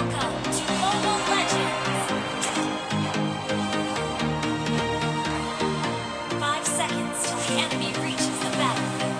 Five seconds till the enemy reaches the battlefield.